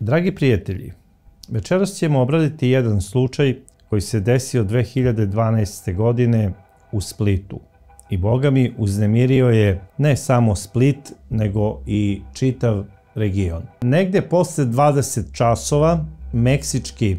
Dragi prijatelji, večeras ćemo obraditi jedan slučaj koji se desio 2012. godine u Splitu. I Boga mi uznemirio je ne samo Split, nego i čitav region. Negde posle 20 časova, meksički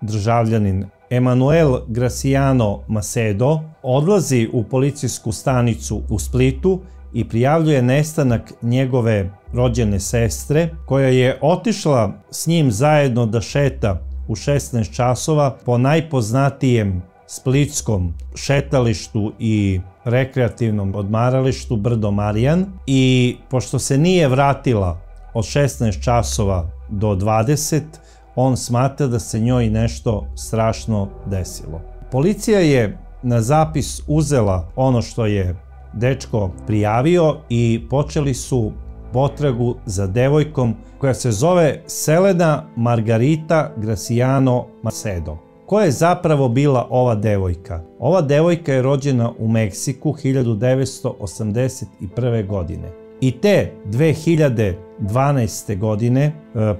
državljanin Emanuel Graciano Macedo odlazi u policijsku stanicu u Splitu i prijavljuje nestanak njegove rođene sestre, koja je otišla s njim zajedno da šeta u 16 časova po najpoznatijem splitskom šetalištu i rekreativnom odmaralištu Brdo Marijan i pošto se nije vratila od 16 časova do 20, on smatra da se njoj nešto strašno desilo. Policija je na zapis uzela ono što je dečko prijavio i počeli su potragu za devojkom koja se zove Selena Margarita Graciano Macedo. Ko je zapravo bila ova devojka? Ova devojka je rođena u Meksiku 1981. godine. I te 2012. godine, e,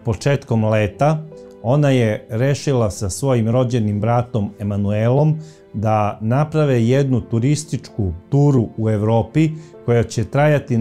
početkom leta, ona je rešila sa svojim rođenim bratom Emanuelom da naprave jednu turističku turu u Evropi koja će trajati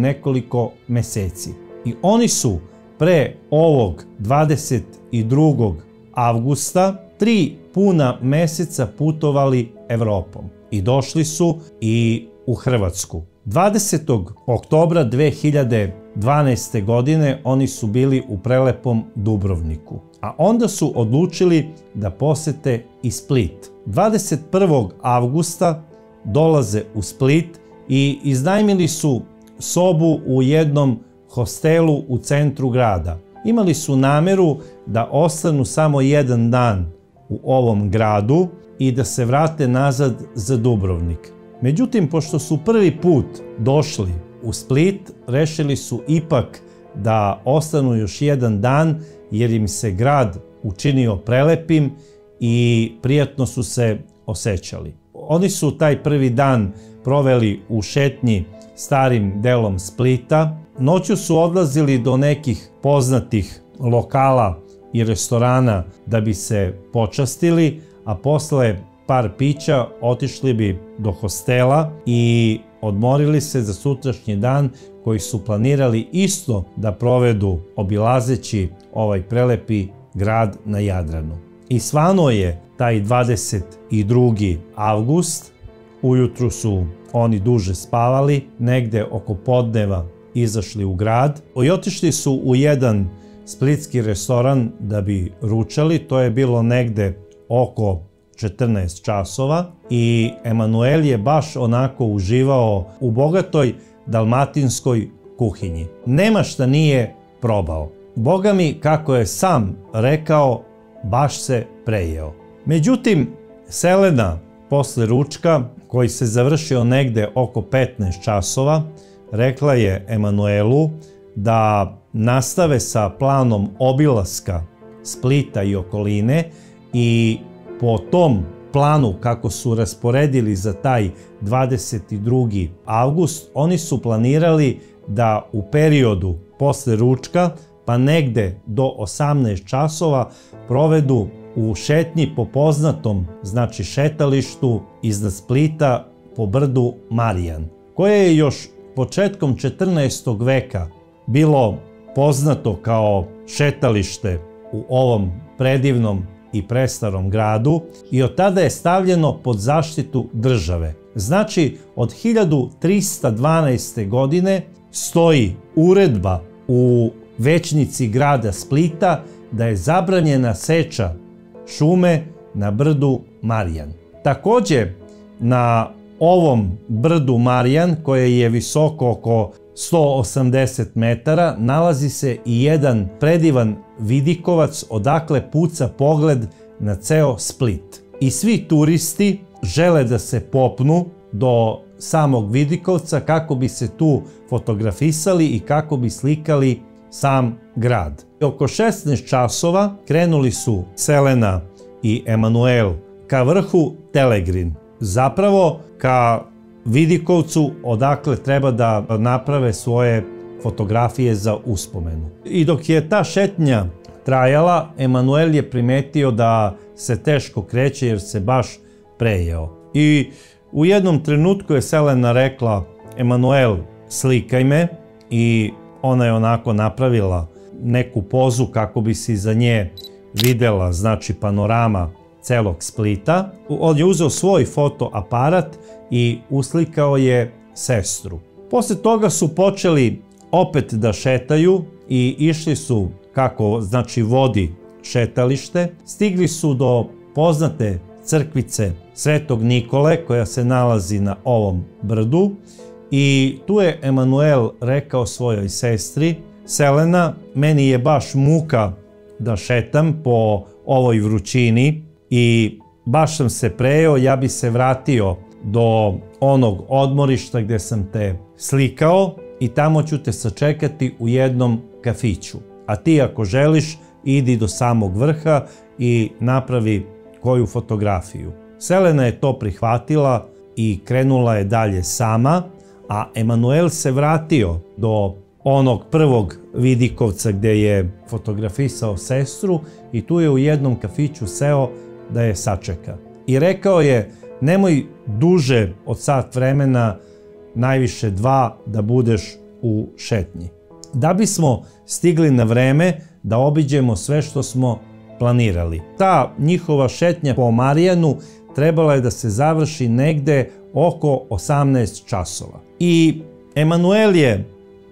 meseci. I oni su pre ovog 22. avgusta tri puna meseca putovali Evropom i došli su i u Hrvatsku. 20. oktobra 2012. godine oni su bili u prelepom Dubrovniku, a onda su odlučili da posete i Split. 21. avgusta dolaze u Split i iznajmili su sobu u jednom hostelu u centru grada. Imali su nameru da ostanu samo jedan dan u ovom gradu i da se vrate nazad za Dubrovnik. Međutim, pošto su prvi put došli u Split, rešili su ipak da ostanu još jedan dan jer im se grad učinio prelepim i prijatno su se osjećali. Oni su taj prvi dan proveli u šetnji starim delom Splita. Noću su odlazili do nekih poznatih lokala i restorana da bi se počastili, a posle par pića otišli bi do hostela i odmorili se za sutrašnji dan koji su planirali isto da provedu obilazeći ovaj prelepi grad na Jadranu. I svano je taj 22. avgust, ujutru su oni duže spavali, negde oko podneva izašli u grad i otišli su u jedan splitski restoran da bi ručali, to je bilo negde oko 14 časova i Emanuel je baš onako uživao u bogatoj dalmatinskoj kuhinji. Nema šta nije probao. Boga mi, kako je sam rekao, baš se prejeo. Međutim, Selena posle ručka, koji se završio negde oko 15 časova, rekla je Emanuelu da nastave sa planom obilaska Splita i okoline i po tom planu kako su rasporedili za taj 22. avgust, oni su planirali da u periodu posle ručka pa negde do 18 časova provedu u šetnji po poznatom, znači šetalištu iznad Splita po brdu Marijan, koje je još početkom 14. veka bilo poznato kao šetalište u ovom predivnom i prestarom gradu i od tada je stavljeno pod zaštitu države. Znači, od 1312. godine stoji uredba u većnici grada Splita da je zabranjena seča šume na brdu Marijan. Takođe, na ovom brdu Marijan, koje je visoko oko 180 metara, nalazi se i jedan predivan vidikovac odakle puca pogled na ceo Split. I svi turisti žele da se popnu do samog Vidikovca kako bi se tu fotografisali i kako bi slikali sam grad. Oko 16 časova krenuli su Selena i Emanuel ka vrhu Telegrin, zapravo ka Vidikovcu odakle treba da naprave svoje fotografije za uspomenu. I dok je ta šetnja trajala, Emanuel je primetio da se teško kreće jer se baš prejeo. I u jednom trenutku je Selena rekla Emanuel, slikaj me i ona je onako napravila neku pozu kako bi se iza nje videla, znači panorama celog Splita. On je uzeo svoj fotoaparat i uslikao je sestru. Posle toga su počeli opet da šetaju i išli su kako znači vodi šetalište, stigli su do poznate crkvice Svetog Nikole koja se nalazi na ovom brdu i tu je Emanuel rekao svojoj sestri Selena, meni je baš muka da šetam po ovoj vrućini i baš sam se prejao, ja bi se vratio do onog odmorišta gde sam te slikao i tamo ću te sačekati u jednom kafiću. A ti ako želiš, idi do samog vrha i napravi koju fotografiju. Selena je to prihvatila i krenula je dalje sama, a Emanuel se vratio do onog prvog Vidikovca gde je fotografisao sestru i tu je u jednom kafiću seo da je sačeka. I rekao je, nemoj duže od sat vremena, najviše dva, da budeš u šetnji. Da bismo stigli na vreme da obiđemo sve što smo planirali. Ta njihova šetnja po Marijanu trebala je da se završi negde oko 18 časova. I Emanuel je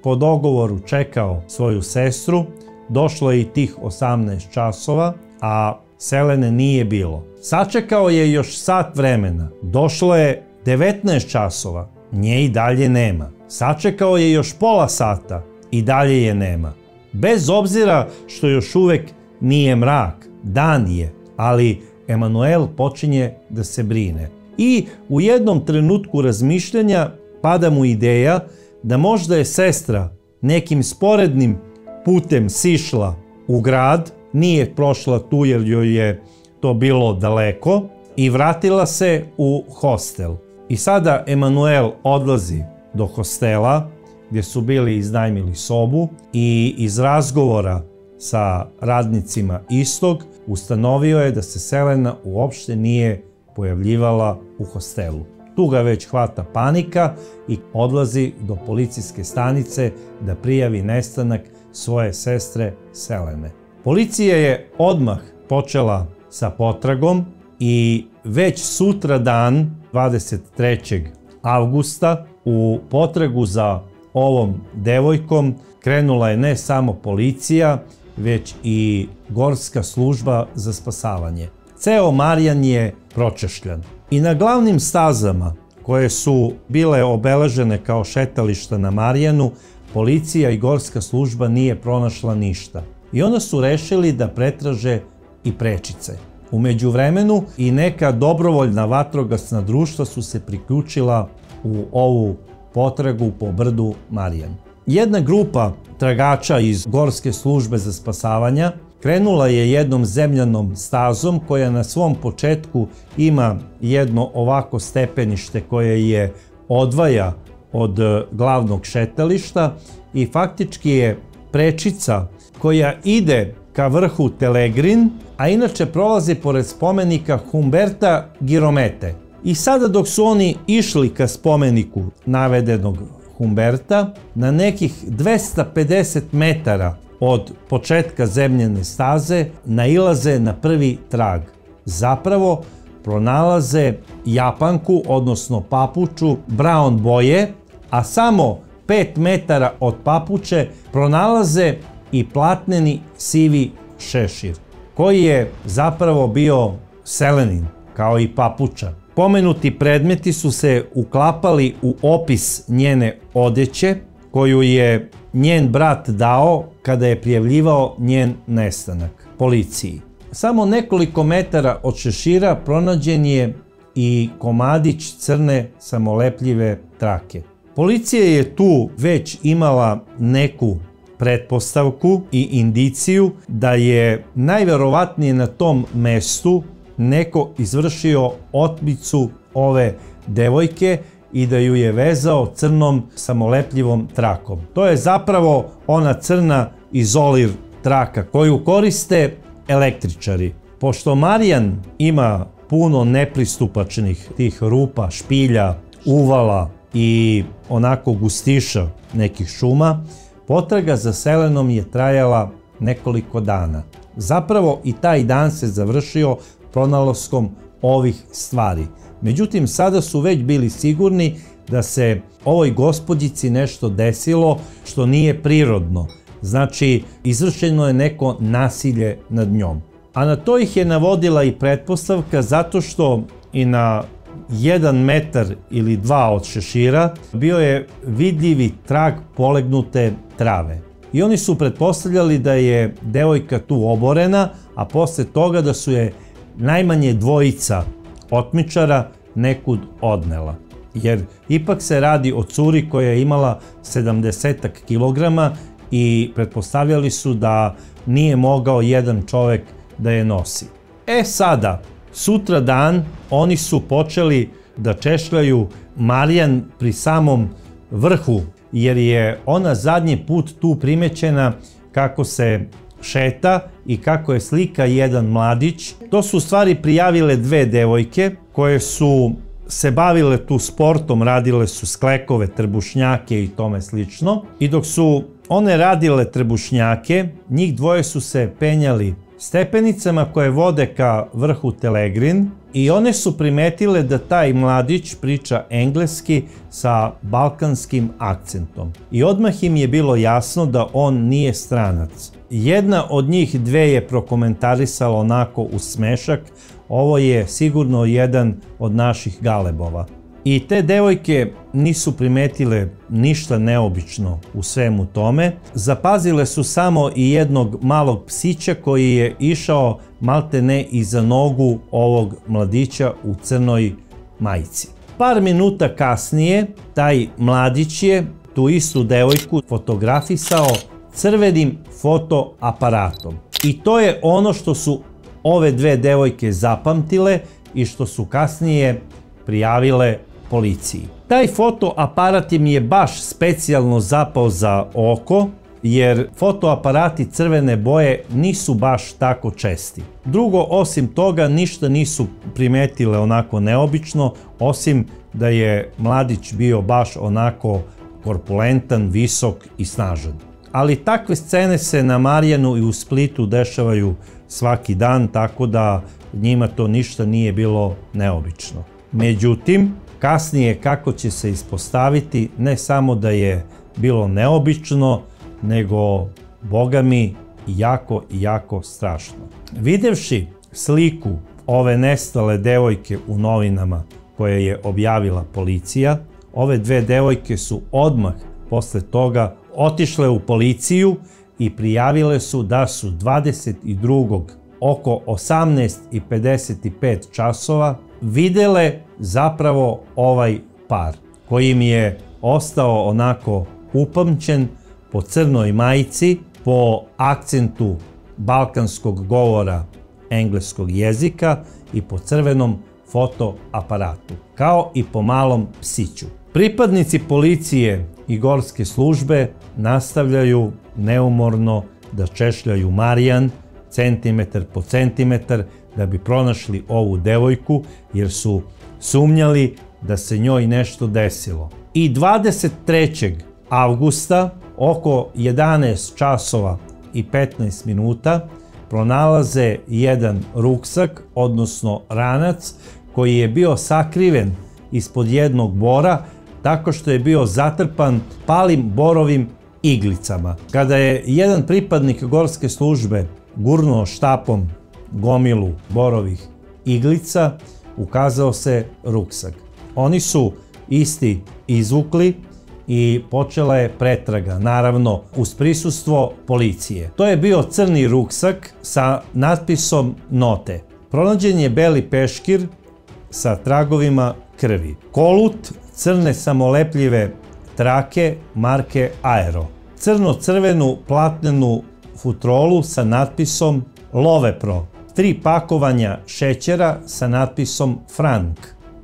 po dogovoru čekao svoju sestru, došlo je i tih 18 časova, a Selene nije bilo. Sačekao je još sat vremena, došlo je 19 časova, nje i dalje nema. Sačekao je još pola sata, i dalje je nema. Bez obzira što još uvek nije mrak, dan je, ali Emanuel počinje da se brine. I u jednom trenutku razmišljanja pada mu ideja da možda je sestra nekim sporednim putem sišla u grad, nije prošla tu jer joj je to bilo daleko i vratila se u hostel. I sada Emanuel odlazi do hostela gdje su bili iznajmili sobu i iz razgovora sa radnicima istog ustanovio je da se Selena uopšte nije pojavljivala u hostelu. Tu ga već hvata panika i odlazi do policijske stanice da prijavi nestanak svoje sestre Selene. Policija je odmah počela sa potragom i već sutra dan, 23. avgusta, u potragu za ovom devojkom krenula je ne samo policija, već i gorska služba za spasavanje. Ceo Marijan je pročešljan. I na glavnim stazama koje su bile obeležene kao šetališta na Marijanu, policija i gorska služba nije pronašla ništa. I onda su rešili da pretraže i prečice. Umeđu vremenu i neka dobrovoljna vatrogasna društva su se priključila u ovu potragu po brdu Marijan. Jedna grupa tragača iz Gorske službe za spasavanja krenula je jednom zemljanom stazom koja na svom početku ima jedno ovako stepenište koje je odvaja od e, glavnog šetališta i faktički je prečica koja ide ka vrhu Telegrin, a inače prolazi pored spomenika Humberta Giromete. I sada dok su oni išli ka spomeniku navedenog Humberta, na nekih 250 metara od početka zemljene staze nailaze na prvi trag. Zapravo pronalaze japanku, odnosno papuču brown boje, a samo 5 metara od papuče pronalaze i platneni sivi šešir, koji je zapravo bio selenin, kao i papuča. Pomenuti predmeti su se uklapali u opis njene odeće, koju je njen brat dao kada je prijavljivao njen nestanak policiji. Samo nekoliko metara od šešira pronađen je i komadić crne samolepljive trake. Policija je tu već imala neku pretpostavku i indiciju da je najverovatnije na tom mestu neko izvršio otmicu ove devojke i da ju je vezao crnom samolepljivom trakom. To je zapravo ona crna izolir traka koju koriste električari. Pošto Marijan ima puno nepristupačnih tih rupa, špilja, uvala i onako gustiša nekih šuma, potraga za Selenom je trajala nekoliko dana. Zapravo i taj dan se završio pronalaskom ovih stvari. Međutim, sada su već bili sigurni da se ovoj gospodjici nešto desilo što nije prirodno. Znači, izvršeno je neko nasilje nad njom. A na to ih je navodila i pretpostavka zato što i na jedan metar ili dva od šešira bio je vidljivi trag polegnute trave. I oni su pretpostavljali da je devojka tu oborena, a posle toga da su je najmanje dvojica otmičara nekud odnela. Jer ipak se radi o curi koja je imala 70 kilograma i pretpostavljali su da nije mogao jedan čovek da je nosi. E sada, sutra dan oni su počeli da češljaju Marijan pri samom vrhu, jer je ona zadnji put tu primećena kako se šeta i kako je slika jedan mladić. To su u stvari prijavile dve devojke koje su se bavile tu sportom, radile su sklekove, trbušnjake i tome slično. I dok su one radile trbušnjake, njih dvoje su se penjali stepenicama koje vode ka vrhu Telegrin i one su primetile da taj mladić priča engleski sa balkanskim akcentom. I odmah im je bilo jasno da on nije stranac. Jedna od njih dve je prokomentarisala onako u smešak, ovo je sigurno jedan od naših galebova. I te devojke nisu primetile ništa neobično u svemu tome. Zapazile su samo i jednog malog psića koji je išao malte ne iza nogu ovog mladića u crnoj majici. Par minuta kasnije taj mladić je tu istu devojku fotografisao crvenim fotoaparatom. I to je ono što su ove dve devojke zapamtile i što su kasnije prijavile policiji. Taj fotoaparat mi je baš specijalno zapao za oko, jer fotoaparati crvene boje nisu baš tako česti. Drugo, osim toga, ništa nisu primetile onako neobično, osim da je mladić bio baš onako korpulentan, visok i snažan. Ali takve scene se na Marijanu i u Splitu dešavaju svaki dan, tako da njima to ništa nije bilo neobično. Međutim, kasnije kako će se ispostaviti, ne samo da je bilo neobično, nego, boga mi, jako i jako strašno. Videvši sliku ove nestale devojke u novinama koje je objavila policija, ove dve devojke su odmah posle toga otišle u policiju i prijavile su da su 22. oko 18.55 časova videle zapravo ovaj par koji mi je ostao onako upamćen po crnoj majici, po akcentu balkanskog govora engleskog jezika i po crvenom fotoaparatu, kao i po malom psiću. Pripadnici policije i gorske službe nastavljaju neumorno da češljaju Marijan centimetar po centimetar da bi pronašli ovu devojku jer su sumnjali da se njoj nešto desilo. I 23. avgusta oko 11 časova i 15 minuta pronalaze jedan ruksak, odnosno ranac, koji je bio sakriven ispod jednog bora tako što je bio zatrpan palim borovim iglicama. Kada je jedan pripadnik gorske službe gurnuo štapom gomilu borovih iglica, ukazao se ruksak. Oni su isti izvukli i počela je pretraga, naravno uz prisustvo policije. To je bio crni ruksak sa natpisom note. Pronađen je beli peškir sa tragovima krvi. Kolut crne samolepljive trake marke Aero. crno-crvenu platnenu futrolu sa natpisom Lovepro, tri pakovanja šećera sa natpisom Frank,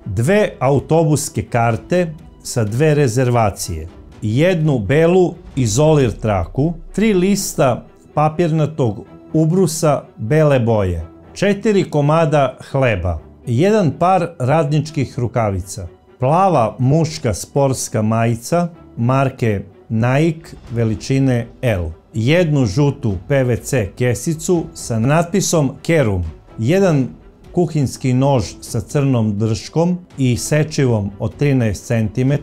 dve autobuske karte sa dve rezervacije, jednu belu izolir traku, tri lista papirnatog ubrusa bele boje, četiri komada hleba, jedan par radničkih rukavica, plava muška sportska majica marke Nike veličine L, jednu žutu PVC kesicu sa natpisom Kerum, jedan kuhinski nož sa crnom drškom i sečivom od 13 cm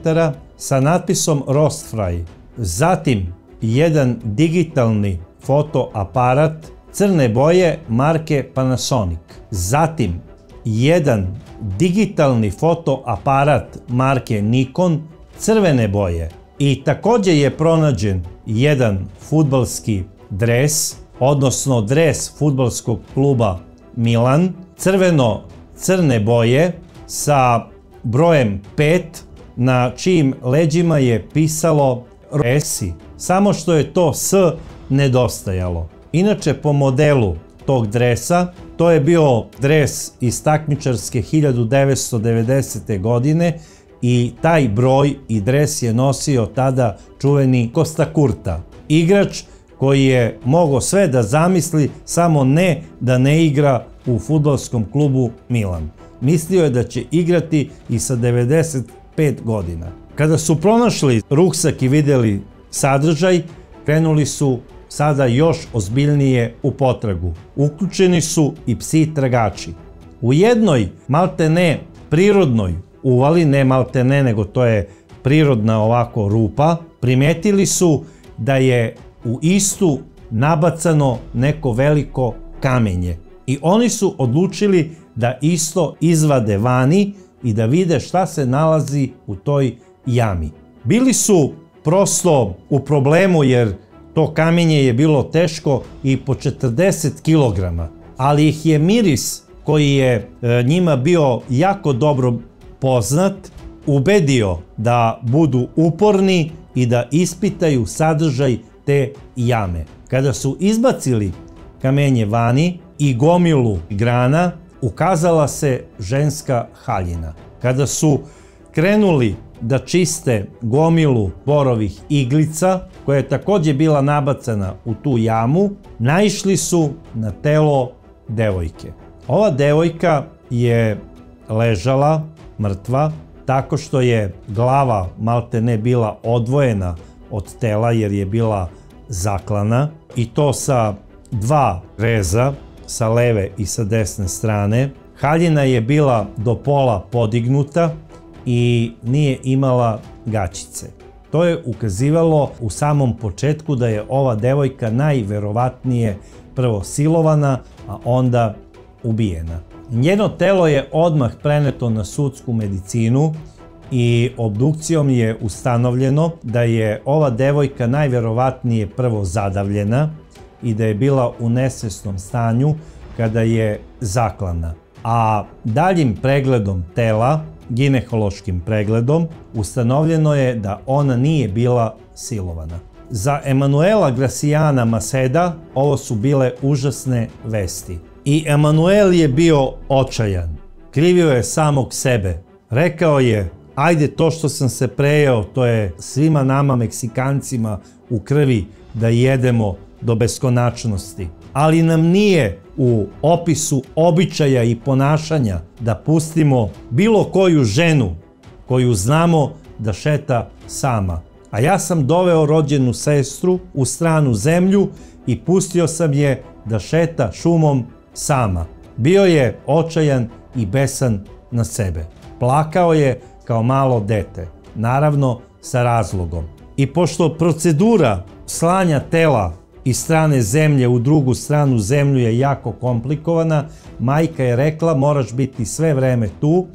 sa natpisom Rostfry, zatim jedan digitalni fotoaparat crne boje marke Panasonic, zatim jedan digitalni fotoaparat marke Nikon crvene boje i takođe je pronađen jedan futbalski dres, odnosno dres futbalskog kluba Milan, crveno-crne boje sa brojem 5 na čijim leđima je pisalo Resi, samo što je to S nedostajalo. Inače, po modelu tog dresa, to je bio dres iz takmičarske 1990. godine i taj broj i dres je nosio tada čuveni Kosta Kurta. Igrač koji je mogao sve da zamisli, samo ne da ne igra u futbolskom klubu Milan. Mislio je da će igrati i sa 95 godina. Kada su pronašli ruksak i videli sadržaj, krenuli su sada još ozbiljnije u potragu. Uključeni su i psi tragači. U jednoj, malte ne, prirodnoj uvali, ne malte ne, nego to je prirodna ovako rupa, primetili su da je u istu nabacano neko veliko kamenje. I oni su odlučili da isto izvade vani i da vide šta se nalazi u toj jami. Bili su prosto u problemu jer to kamenje je bilo teško i po 40 kg, ali ih je miris koji je e, njima bio jako dobro poznat, ubedio da budu uporni i da ispitaju sadržaj te jame. Kada su izbacili kamenje vani i gomilu grana, ukazala se ženska haljina. Kada su krenuli da čiste gomilu borovih iglica, koja je takođe bila nabacana u tu jamu, naišli su na telo devojke. Ova devojka je ležala mrtva, tako što je glava malte ne bila odvojena od tela jer je bila zaklana i to sa dva reza, sa leve i sa desne strane. Haljina je bila do pola podignuta i nije imala gaćice. To je ukazivalo u samom početku da je ova devojka najverovatnije prvo silovana, a onda ubijena. Njeno telo je odmah preneto na sudsku medicinu i obdukcijom je ustanovljeno da je ova devojka najverovatnije prvo zadavljena i da je bila u nesvesnom stanju kada je zaklana. A daljim pregledom tela, ginekološkim pregledom, ustanovljeno je da ona nije bila silovana. Za Emanuela Graciana Maseda ovo su bile užasne vesti. I Emanuel je bio očajan. Krivio je samog sebe. Rekao je, ajde to što sam se prejao, to je svima nama Meksikancima u krvi da jedemo do beskonačnosti. Ali nam nije u opisu običaja i ponašanja da pustimo bilo koju ženu koju znamo da šeta sama. A ja sam doveo rođenu sestru u stranu zemlju i pustio sam je da šeta šumom sama. Bio je očajan i besan na sebe. Plakao je kao malo dete, naravno sa razlogom. I pošto procedura slanja tela iz strane zemlje u drugu stranu zemlju je jako komplikovana, majka je rekla moraš biti sve vreme tu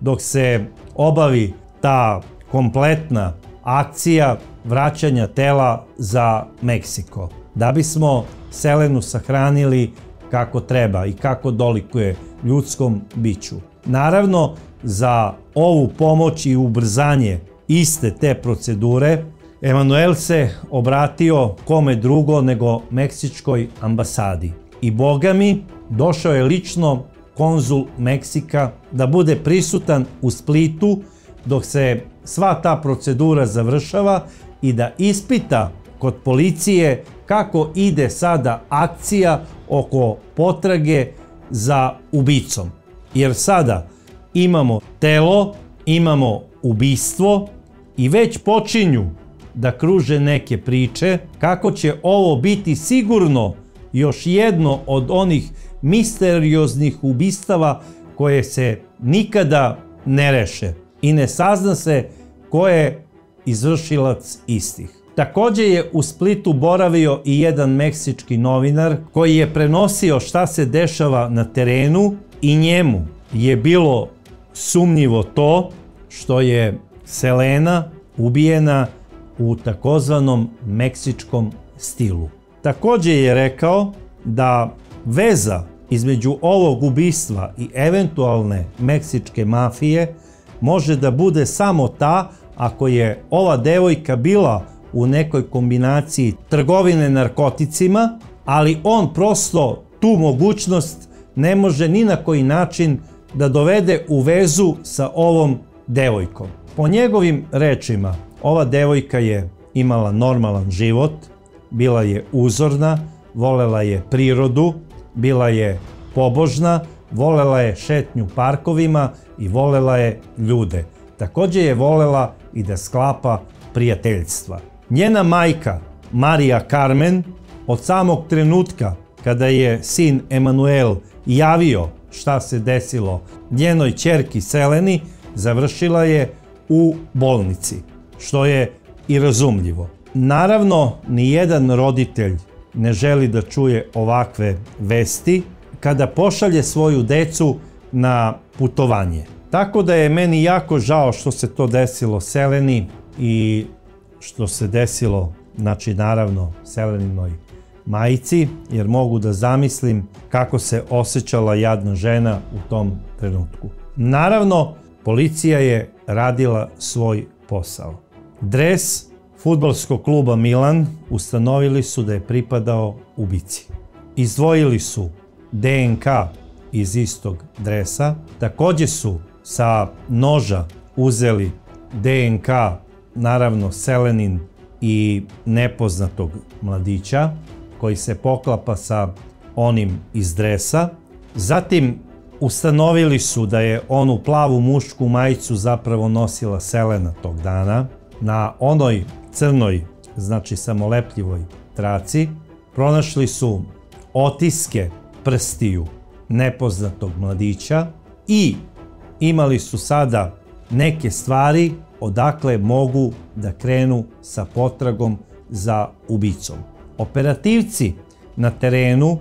dok se obavi ta kompletna akcija vraćanja tela za Meksiko. Da bismo Selenu sahranili kako treba i kako dolikuje ljudskom biću. Naravno, za ovu pomoć i ubrzanje iste te procedure Emanuel se obratio kome drugo nego Meksičkoj ambasadi. I boga mi, došao je lično konzul Meksika da bude prisutan u Splitu dok se sva ta procedura završava i da ispita kod policije kako ide sada akcija oko potrage za ubicom. Jer sada imamo telo, imamo ubistvo i već počinju da kruže neke priče kako će ovo biti sigurno još jedno od onih misterioznih ubistava koje se nikada ne reše i ne sazna se ko je izvršilac istih. Takođe je u Splitu boravio i jedan meksički novinar koji je prenosio šta se dešava na terenu i njemu je bilo sumnjivo to što je Selena ubijena u takozvanom meksičkom stilu. Takođe je rekao da veza između ovog ubistva i eventualne meksičke mafije može da bude samo ta ako je ova devojka bila u nekoj kombinaciji trgovine narkoticima, ali on prosto tu mogućnost ne može ni na koji način da dovede u vezu sa ovom devojkom. Po njegovim rečima, ova devojka je imala normalan život, bila je uzorna, volela je prirodu, bila je pobožna, volela je šetnju parkovima i volela je ljude. Takođe je volela i da sklapa prijateljstva. Njena majka, Marija Carmen, od samog trenutka kada je sin Emanuel javio šta se desilo njenoj čerki Seleni, završila je u bolnici, što je i razumljivo. Naravno, ni jedan roditelj ne želi da čuje ovakve vesti kada pošalje svoju decu na putovanje. Tako da je meni jako žao što se to desilo Seleni i što se desilo, znači naravno, Seleninoj majici, jer mogu da zamislim kako se osjećala jadna žena u tom trenutku. Naravno, policija je radila svoj posao. Dres futbalskog kluba Milan ustanovili su da je pripadao ubici. Izdvojili su DNK iz istog dresa, takođe su sa noža uzeli DNK, naravno Selenin i nepoznatog mladića, koji se poklapa sa onim iz dresa. Zatim ustanovili su da je onu plavu mušku majicu zapravo nosila Selena tog dana. Na onoj crnoj, znači samolepljivoj traci, pronašli su otiske prstiju nepoznatog mladića i imali su sada neke stvari odakle mogu da krenu sa potragom za ubicom. Operativci na terenu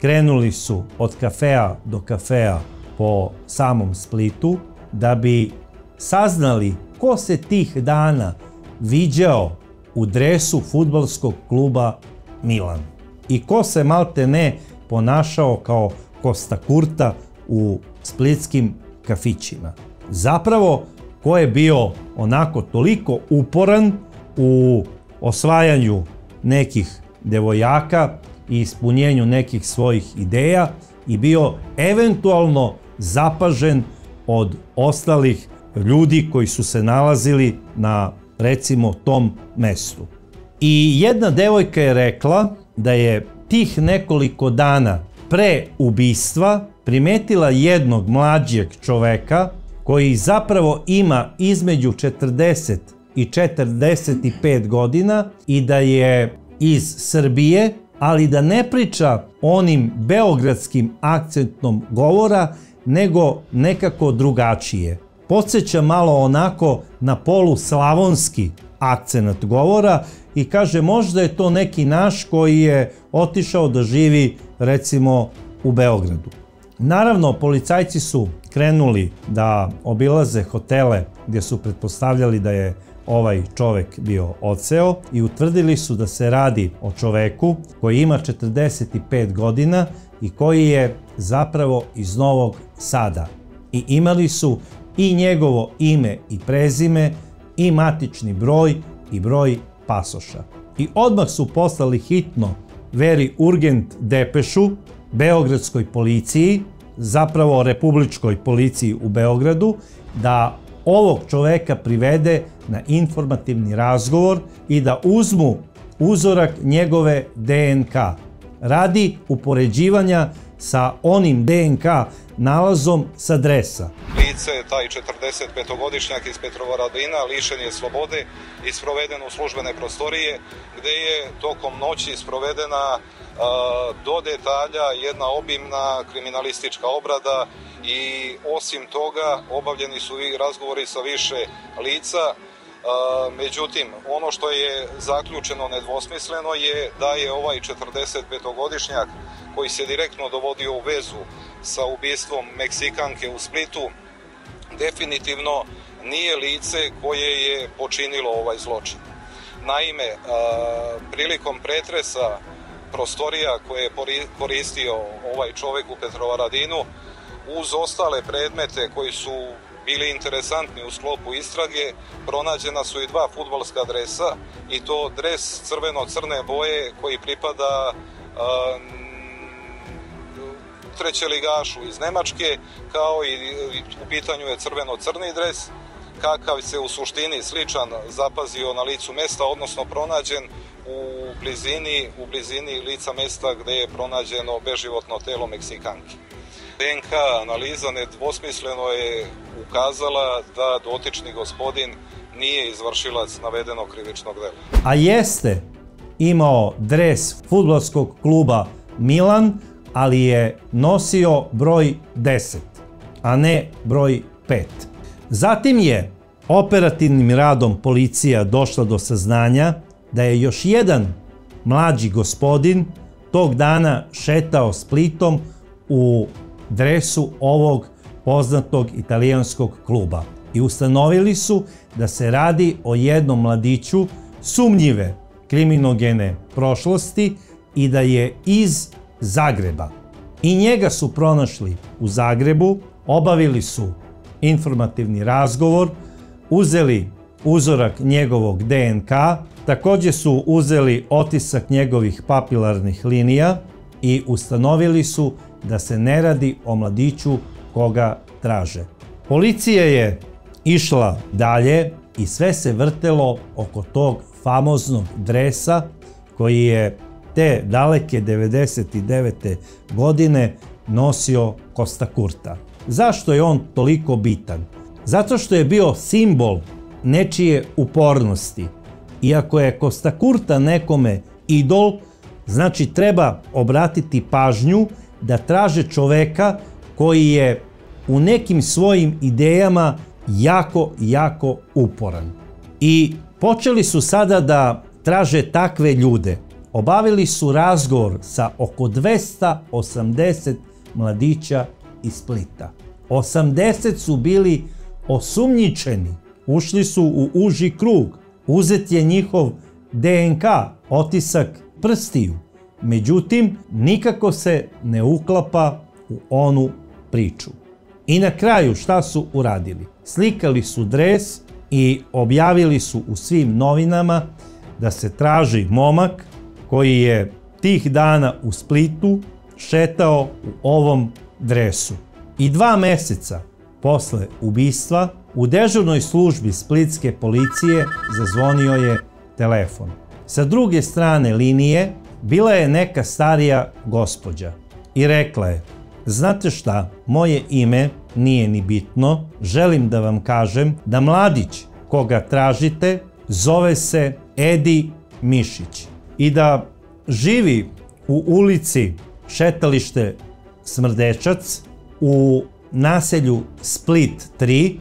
krenuli su od kafea do kafea po samom Splitu da bi saznali ko se tih dana viđao u dresu futbalskog kluba Milan i ko se malte ne ponašao kao Kosta Kurta u splitskim kafićima. Zapravo, ko je bio onako toliko uporan u osvajanju nekih devojaka i ispunjenju nekih svojih ideja i bio eventualno zapažen od ostalih ljudi koji su se nalazili na recimo tom mestu. I jedna devojka je rekla da je tih nekoliko dana pre ubistva primetila jednog mlađeg čoveka koji zapravo ima između 40 i 45 godina i da je iz Srbije, ali da ne priča onim beogradskim akcentom govora, nego nekako drugačije. Podseća malo onako na polu slavonski akcenat govora i kaže možda je to neki naš koji je otišao da živi recimo u Beogradu. Naravno, policajci su krenuli da obilaze hotele gdje su pretpostavljali da je ovaj čovek bio oceo i utvrdili su da se radi o čoveku koji ima 45 godina i koji je zapravo iz Novog Sada. I imali su i njegovo ime i prezime i matični broj i broj pasoša. I odmah su poslali hitno veri urgent depešu Beogradskoj policiji, zapravo Republičkoj policiji u Beogradu, da ovog čoveka privede na informativni razgovor i da uzmu uzorak njegove DNK radi upoređivanja sa onim DNK nalazom sa dresa. Lice, taj 45-godišnjak iz Petrovaradina, lišen je slobode i sproveden u službene prostorije, gde je tokom noći sprovedena do detalja jedna obimna kriminalistička obrada i osim toga obavljeni su i razgovori sa više lica, Međutim, ono što je zaključeno nedvosmisleno je da je ovaj 45-godišnjak koji se direktno dovodio u vezu sa ubistvom Meksikanke u Splitu, definitivno nije lice koje je počinilo ovaj zločin. Naime, prilikom pretresa prostorija koje je koristio ovaj čovek u Petrovaradinu, uz ostale predmete koji su bili interesantni u sklopu istrage, pronađena su i dva futbolska dresa i to dres crveno-crne boje koji pripada treće ligašu iz Nemačke, kao i u pitanju je crveno-crni dres, kakav se u suštini sličan zapazio na licu mesta, odnosno pronađen u blizini, u blizini lica mesta gde je pronađeno beživotno telo Meksikanke. DNK analiza nedvosmisleno je ukazala da dotični gospodin nije izvršilac navedenog krivičnog dela. A jeste imao dres futbolskog kluba Milan, ali je nosio broj 10, a ne broj 5. Zatim je operativnim radom policija došla do saznanja da je još jedan mlađi gospodin tog dana šetao Splitom u dresu ovog poznatog italijanskog kluba i ustanovili su da se radi o jednom mladiću sumnjive kriminogene prošlosti i da je iz Zagreba. I njega su pronašli u Zagrebu, obavili su informativni razgovor, uzeli uzorak njegovog DNK, takođe su uzeli otisak njegovih papilarnih linija i ustanovili su da se ne radi o mladiću koga traže. Policija je išla dalje i sve se vrtelo oko tog famoznog dresa koji je te daleke 99. godine nosio Kosta Kurta. Zašto je on toliko bitan? Zato što je bio simbol nečije upornosti. Iako je Kosta Kurta nekome idol, znači treba obratiti pažnju da traže čoveka koji je u nekim svojim idejama jako, jako uporan. I počeli su sada da traže takve ljude. Obavili su razgovor sa oko 280 mladića iz Splita. 80 su bili osumnjičeni, ušli su u uži krug, uzet je njihov DNK, otisak prstiju. Međutim, nikako se ne uklapa u onu priču. I na kraju šta su uradili? Slikali su dres i objavili su u svim novinama da se traži momak koji je tih dana u Splitu šetao u ovom dresu. I dva meseca posle ubistva u dežurnoj službi splitske policije zazvonio je telefon. Sa druge strane linije bila je neka starija gospođa i rekla je Znate šta, moje ime nije ni bitno, želim da vam kažem da mladić koga tražite zove se Edi Mišić i da živi u ulici Šetalište Smrdečac u naselju Split 3,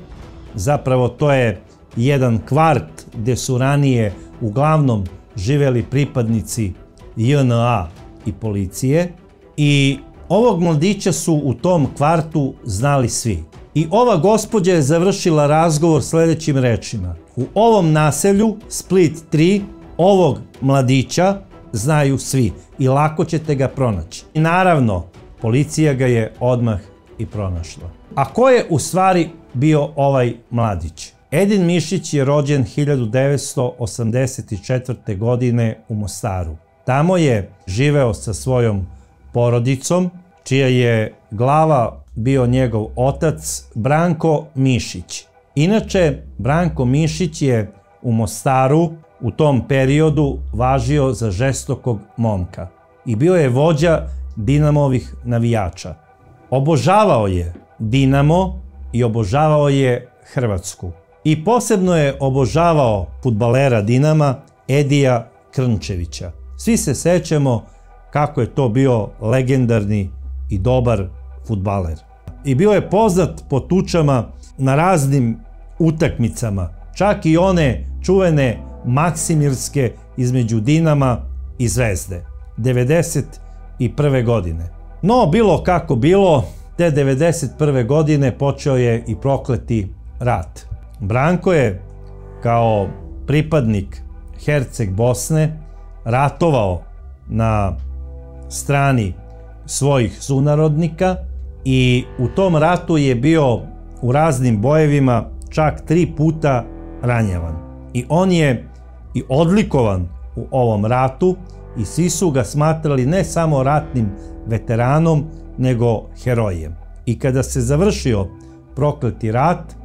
zapravo to je jedan kvart gde su ranije uglavnom živeli pripadnici JNA i policije i Ovog mladića su u tom kvartu znali svi. I ova gospođa je završila razgovor sledećim rečima. U ovom naselju, Split 3, ovog mladića znaju svi i lako ćete ga pronaći. I naravno, policija ga je odmah i pronašla. A ko je u stvari bio ovaj mladić? Edin Mišić je rođen 1984. godine u Mostaru. Tamo je živeo sa svojom porodicom, čija je glava bio njegov otac Branko Mišić. Inače, Branko Mišić je u Mostaru u tom periodu važio za žestokog momka i bio je vođa Dinamovih navijača. Obožavao je Dinamo i obožavao je Hrvatsku. I posebno je obožavao futbalera Dinama Edija Krnčevića. Svi se sećamo kako je to bio legendarni i dobar futbaler. I bio je poznat po tučama na raznim utakmicama, čak i one čuvene Maksimirske između Dinama i Zvezde, 91. godine. No, bilo kako bilo, te 91. godine počeo je i prokleti rat. Branko je, kao pripadnik Herceg Bosne, ratovao na strani svojih sunarodnika i u tom ratu je bio u raznim bojevima čak tri puta ranjavan. I on je i odlikovan u ovom ratu i svi su ga smatrali ne samo ratnim veteranom, nego herojem. I kada se završio prokleti rat,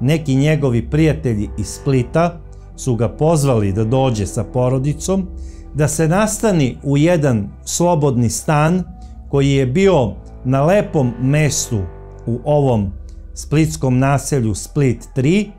neki njegovi prijatelji iz Splita su ga pozvali da dođe sa porodicom, da se nastani u jedan slobodni stan koji je bio na lepom mestu u ovom splitskom naselju Split 3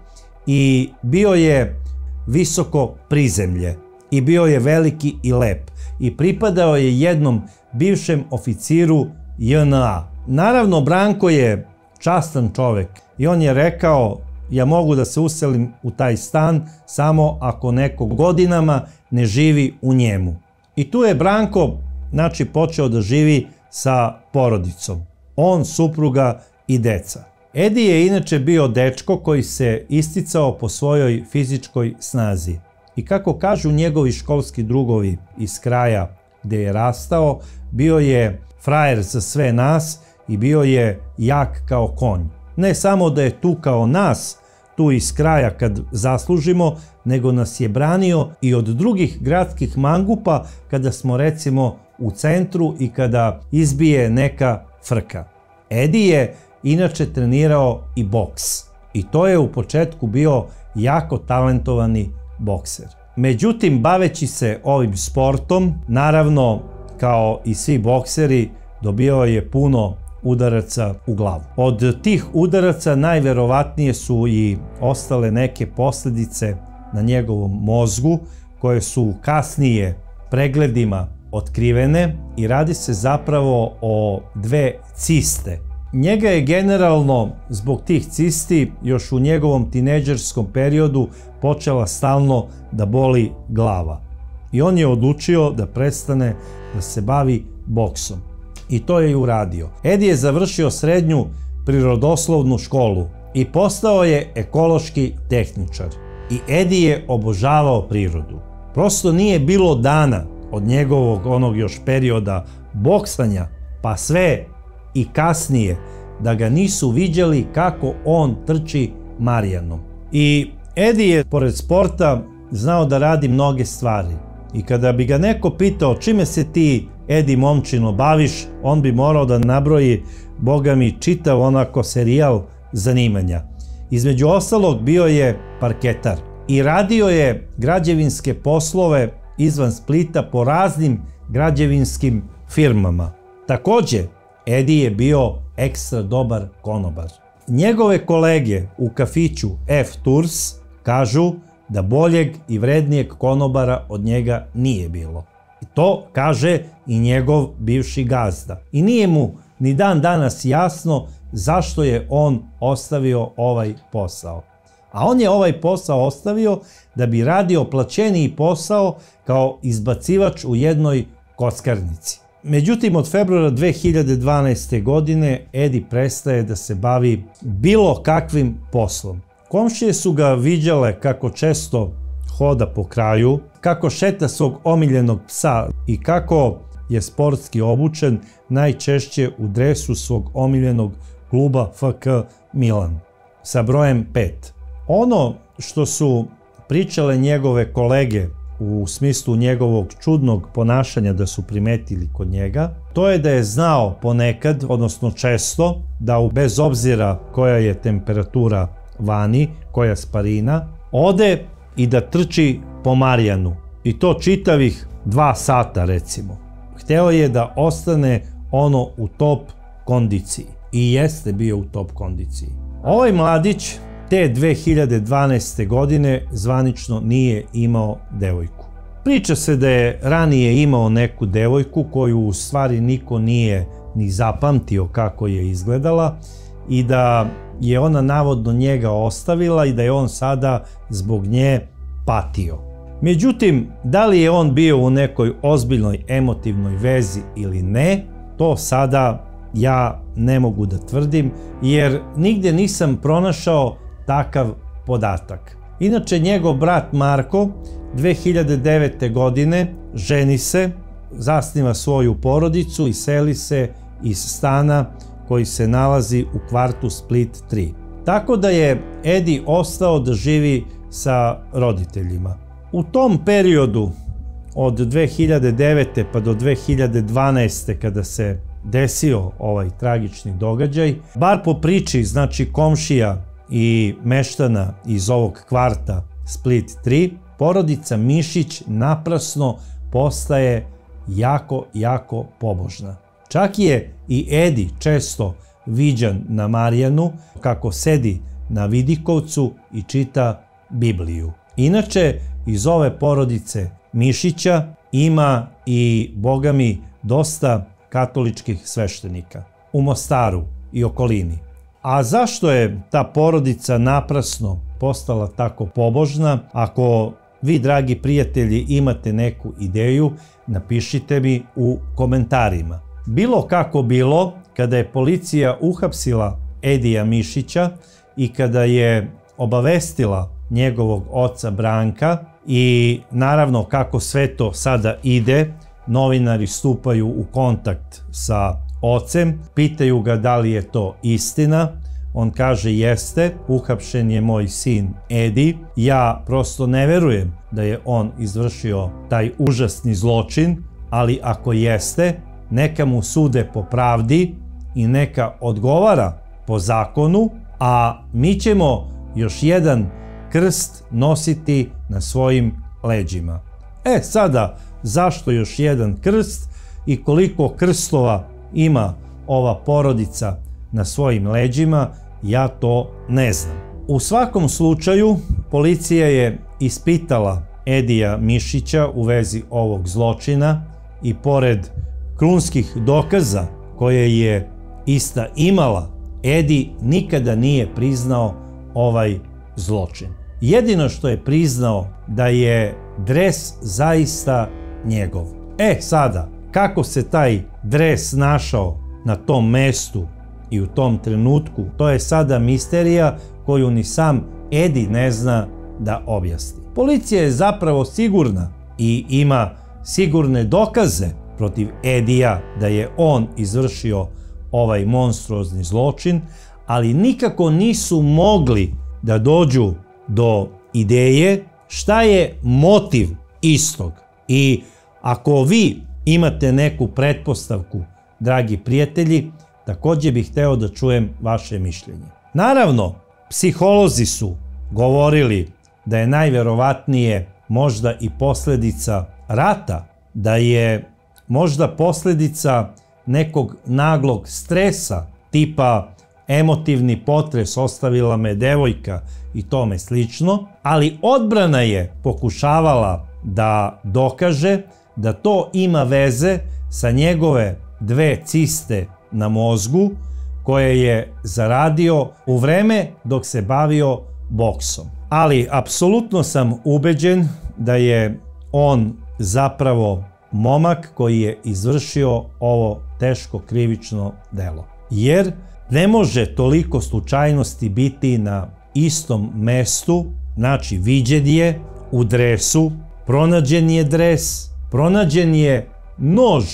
i bio je visoko prizemlje i bio je veliki i lep i pripadao je jednom bivšem oficiru JNA. Naravno, Branko je častan čovek i on je rekao ja mogu da se uselim u taj stan samo ako neko godinama ne živi u njemu. I tu je Branko znači počeo da živi sa porodicom. On, supruga i deca. Edi je inače bio dečko koji se isticao po svojoj fizičkoj snazi. I kako kažu njegovi školski drugovi iz kraja gde je rastao, bio je frajer za sve nas i bio je jak kao konj. Ne samo da je tu kao nas, tu iz kraja kad zaslužimo, nego nas je branio i od drugih gradskih mangupa kada smo recimo u centru i kada izbije neka frka. Edi je inače trenirao i boks i to je u početku bio jako talentovani bokser. Međutim, baveći se ovim sportom, naravno, kao i svi bokseri, dobio je puno udaraca u glavu. Od tih udaraca najverovatnije su i ostale neke posledice na njegovom mozgu, koje su kasnije pregledima otkrivene i radi se zapravo o dve ciste. Njega je generalno zbog tih cisti još u njegovom tineđerskom periodu počela stalno da boli glava. I on je odlučio da prestane da se bavi boksom. I to je i uradio. Edi je završio srednju prirodoslovnu školu i postao je ekološki tehničar. I Edi je obožavao prirodu. Prosto nije bilo dana od njegovog onog još perioda boksanja pa sve i kasnije da ga nisu viđali kako on trči Marijanom. I Edi je pored sporta znao da radi mnoge stvari. I kada bi ga neko pitao čime se ti Edi momčino baviš, on bi morao da nabroji, boga mi, čitav onako serijal zanimanja. Između ostalog bio je parketar i radio je građevinske poslove izvan Splita po raznim građevinskim firmama. Takođe, Edi je bio ekstra dobar konobar. Njegove kolege u kafiću F Tours kažu da boljeg i vrednijeg konobara od njega nije bilo. I to kaže i njegov bivši gazda. I nije mu ni dan danas jasno zašto je on ostavio ovaj posao. A on je ovaj posao ostavio da bi radio plaćeniji posao kao izbacivač u jednoj kockarnici. Međutim, od februara 2012. godine Edi prestaje da se bavi bilo kakvim poslom. Komšije su ga viđale kako često hoda po kraju, kako šeta svog omiljenog psa i kako je sportski obučen najčešće u dresu svog omiljenog kluba FK Milan sa brojem 5. Ono što su pričale njegove kolege u smislu njegovog čudnog ponašanja da su primetili kod njega, to je da je znao ponekad, odnosno često, da u, bez obzira koja je temperatura vani, koja sparina, ode i da trči po Marijanu. I to čitavih dva sata recimo. Hteo je da ostane ono u top kondiciji. I jeste bio u top kondiciji. Ovaj mladić te 2012. godine zvanično nije imao devojku. Priča se da je ranije imao neku devojku koju u stvari niko nije ni zapamtio kako je izgledala i da je ona navodno njega ostavila i da je on sada zbog nje patio. Međutim, da li je on bio u nekoj ozbiljnoj emotivnoj vezi ili ne, to sada ja ne mogu da tvrdim, jer nigde nisam pronašao takav podatak. Inače, njegov brat Marko 2009. godine ženi se, zasniva svoju porodicu i seli se iz stana koji se nalazi u kvartu Split 3. Tako da je Edi ostao da živi sa roditeljima. U tom periodu od 2009. pa do 2012. kada se desio ovaj tragični događaj, bar po priči, znači komšija i meštana iz ovog kvarta Split 3, porodica Mišić naprasno postaje jako, jako pobožna. Čak je i Edi često viđan na Marijanu kako sedi na Vidikovcu i čita Bibliju. Inače, iz ove porodice Mišića ima i, bogami, dosta katoličkih sveštenika u Mostaru i okolini. A zašto je ta porodica naprasno postala tako pobožna? Ako vi, dragi prijatelji, imate neku ideju, napišite mi u komentarima. Bilo kako bilo, kada je policija uhapsila Edija Mišića i kada je obavestila njegovog oca Branka i naravno kako sve to sada ide, novinari stupaju u kontakt sa ocem, pitaju ga da li je to istina, on kaže jeste, uhapšen je moj sin Edi, ja prosto ne verujem da je on izvršio taj užasni zločin, ali ako jeste, neka mu sude po pravdi i neka odgovara po zakonu, a mi ćemo još jedan krst nositi na svojim leđima. E sada, zašto još jedan krst i koliko krstova ima ova porodica na svojim leđima, ja to ne znam. U svakom slučaju, policija je ispitala Edija Mišića u vezi ovog zločina i pored krunskih dokaza koje je ista imala, Edi nikada nije priznao ovaj zločin. Jedino što je priznao da je dres zaista njegov. E sada, kako se taj dres našao na tom mestu i u tom trenutku, to je sada misterija koju ni sam Edi ne zna da objasni. Policija je zapravo sigurna i ima sigurne dokaze protiv Edija da je on izvršio ovaj monstruozni zločin, ali nikako nisu mogli da dođu do ideje šta je motiv istog. I ako vi imate neku pretpostavku, dragi prijatelji, takođe bih hteo da čujem vaše mišljenje. Naravno, psiholozi su govorili da je najverovatnije možda i posledica rata, da je možda posledica nekog naglog stresa tipa emotivni potres ostavila me devojka i tome slično, ali odbrana je pokušavala da dokaže da to ima veze sa njegove dve ciste na mozgu koje je zaradio u vreme dok se bavio boksom. Ali apsolutno sam ubeđen da je on zapravo momak koji je izvršio ovo teško krivično delo. Jer ne može toliko slučajnosti biti na istom mestu, znači viđen je u dresu, pronađen je dres, pronađen je nož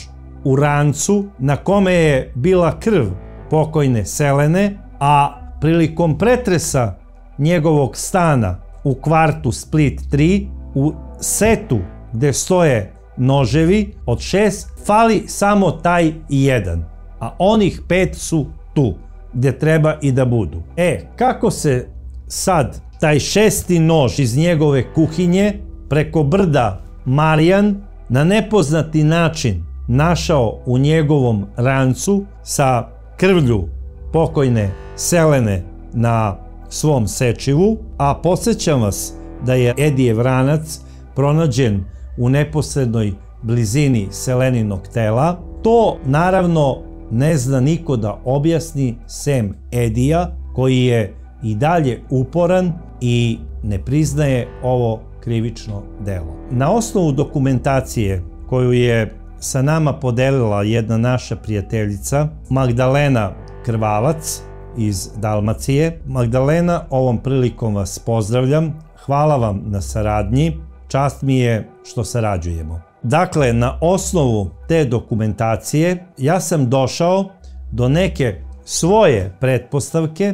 u rancu na kome je bila krv pokojne Selene, a prilikom pretresa njegovog stana u kvartu Split 3, u setu gde stoje noževi od šest, fali samo taj jedan, a onih pet su tu, gde treba i da budu. E, kako se sad taj šesti nož iz njegove kuhinje preko brda Marijan na nepoznati način našao u njegovom rancu sa krvlju pokojne Selene na svom sečivu, a podsjećam vas da je Edijev ranac pronađen u neposrednoj blizini Seleninog tela, to naravno ne zna niko da objasni sem Edija, koji je i dalje uporan i ne priznaje ovo krivično delo. Na osnovu dokumentacije koju je sa nama podelila jedna naša prijateljica, Magdalena Krvavac iz Dalmacije. Magdalena, ovom prilikom vas pozdravljam. Hvala vam na saradnji. Čast mi je što sarađujemo. Dakle, na osnovu te dokumentacije ja sam došao do neke svoje pretpostavke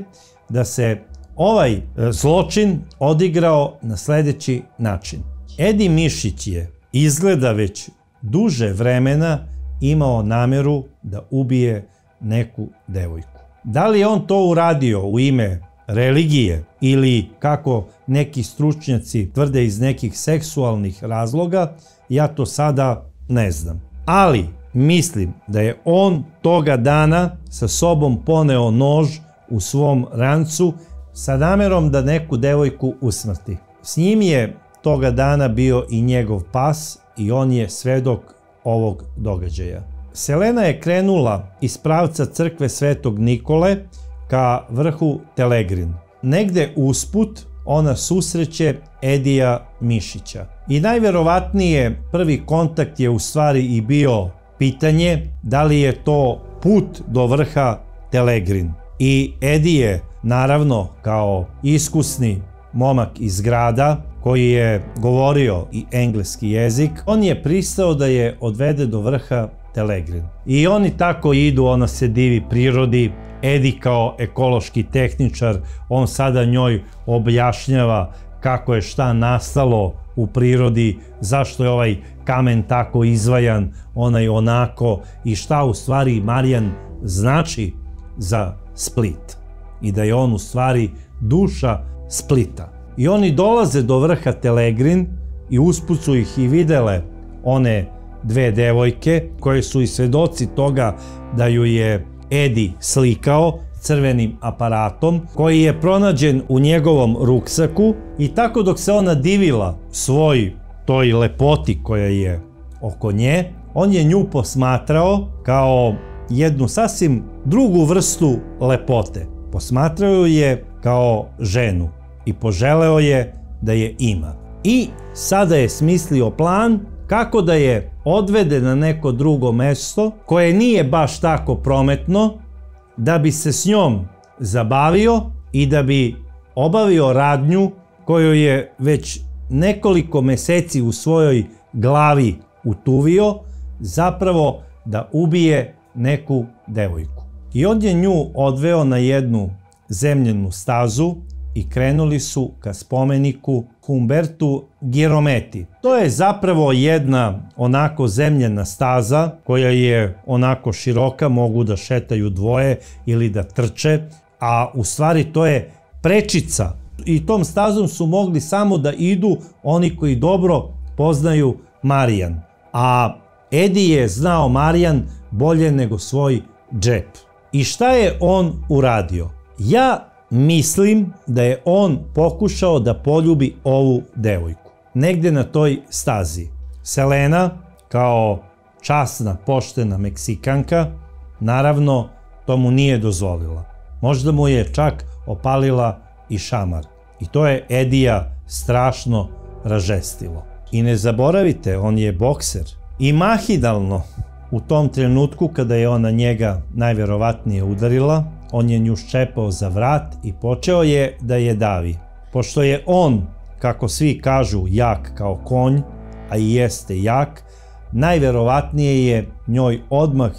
da se ovaj e, zločin odigrao na sledeći način. Edi Mišić je izgleda već duže vremena imao nameru da ubije neku devojku. Da li je on to uradio u ime religije ili kako neki stručnjaci tvrde iz nekih seksualnih razloga, ja to sada ne znam. Ali mislim da je on toga dana sa sobom poneo nož u svom rancu sa namerom da neku devojku usmrti. S njim je toga dana bio i njegov pas i on je svedok ovog događaja. Selena je krenula iz pravca crkve Svetog Nikole ka vrhu Telegrin. Negde usput ona susreće Edija Mišića. I najverovatnije prvi kontakt je u stvari i bio pitanje da li je to put do vrha Telegrin. I Edije, naravno, kao iskusni momak iz grada, koji je govorio i engleski jezik, on je pristao da je odvede do vrha Telegrin. I oni tako idu, ona se divi prirodi, Edi kao ekološki tehničar, on sada njoj objašnjava kako je šta nastalo u prirodi, zašto je ovaj kamen tako izvajan, onaj onako i šta u stvari Marijan znači za Split. I da je on u stvari duša Splita. I oni dolaze do vrha Telegrin i usput su ih i videle one dve devojke koje su i svedoci toga da ju je Edi slikao crvenim aparatom koji je pronađen u njegovom ruksaku i tako dok se ona divila svoj toj lepoti koja je oko nje, on je nju posmatrao kao jednu sasvim drugu vrstu lepote. Posmatrao je kao ženu i poželeo je da je ima. I sada je smislio plan kako da je odvede na neko drugo mesto koje nije baš tako prometno, da bi se s njom zabavio i da bi obavio radnju koju je već nekoliko meseci u svojoj glavi utuvio, zapravo da ubije neku devojku. I on je nju odveo na jednu zemljenu stazu i krenuli su ka spomeniku Humbertu Girometi. To je zapravo jedna onako zemljena staza koja je onako široka, mogu da šetaju dvoje ili da trče, a u stvari to je prečica i tom stazom su mogli samo da idu oni koji dobro poznaju Marijan. A Edi je znao Marijan bolje nego svoj džep. I šta je on uradio? Ja mislim da je on pokušao da poljubi ovu devojku. Negde na toj stazi. Selena, kao časna, poštena Meksikanka, naravno, to mu nije dozvolila. Možda mu je čak opalila i šamar. I to je Edija strašno ražestilo. I ne zaboravite, on je bokser. I mahidalno, u tom trenutku kada je ona njega najverovatnije udarila, on je nju ščepao za vrat i počeo je da je davi. Pošto je on, kako svi kažu, jak kao konj, a i jeste jak, najverovatnije je njoj odmah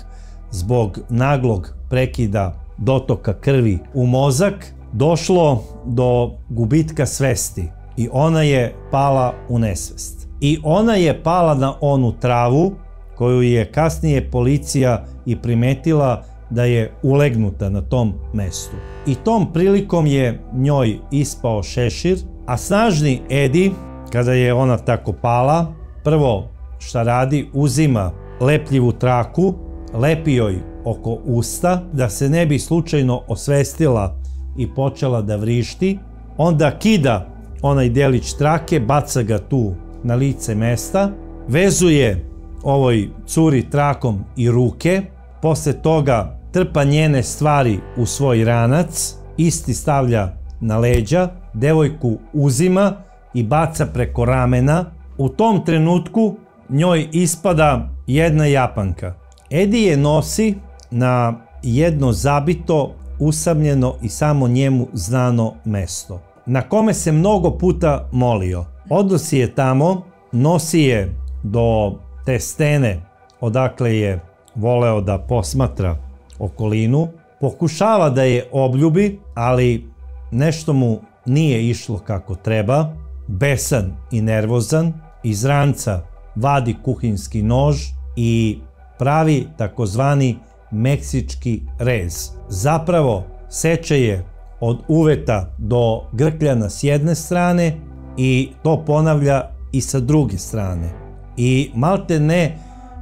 zbog naglog prekida dotoka krvi u mozak došlo do gubitka svesti i ona je pala u nesvest. I ona je pala na onu travu koju je kasnije policija i primetila da je ulegnuta na tom mestu. I tom prilikom je njoj ispao šešir, a snažni Edi, kada je ona tako pala, prvo šta radi, uzima lepljivu traku, lepi joj oko usta, da se ne bi slučajno osvestila i počela da vrišti, onda kida onaj delić trake, baca ga tu na lice mesta, vezuje ovoj curi trakom i ruke, posle toga trpa njene stvari u svoj ranac, isti stavlja na leđa, devojku uzima i baca preko ramena. U tom trenutku njoj ispada jedna japanka. Edi je nosi na jedno zabito, usamljeno i samo njemu znano mesto, na kome se mnogo puta molio. Odnosi je tamo, nosi je do te stene odakle je voleo da posmatra okolinu, pokušava da je obljubi, ali nešto mu nije išlo kako treba, besan i nervozan, iz ranca vadi kuhinski nož i pravi takozvani meksički rez. Zapravo seče je od uveta do grkljana s jedne strane i to ponavlja i sa druge strane. I malte ne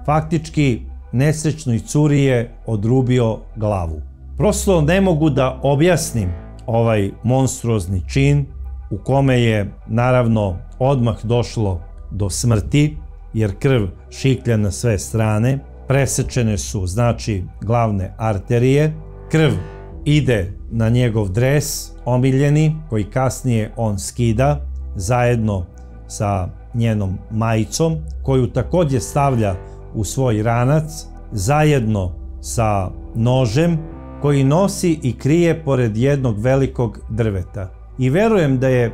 faktički nesrećnoj curi je odrubio glavu. Prosto ne mogu da objasnim ovaj monstruozni čin u kome je naravno odmah došlo do smrti jer krv šiklja na sve strane, presečene su znači glavne arterije, krv ide na njegov dres omiljeni koji kasnije on skida zajedno sa njenom majicom koju takođe stavlja u svoj ranac zajedno sa nožem koji nosi i krije pored jednog velikog drveta. I verujem da je